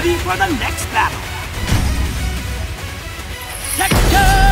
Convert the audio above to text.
ready for the next battle. Texture!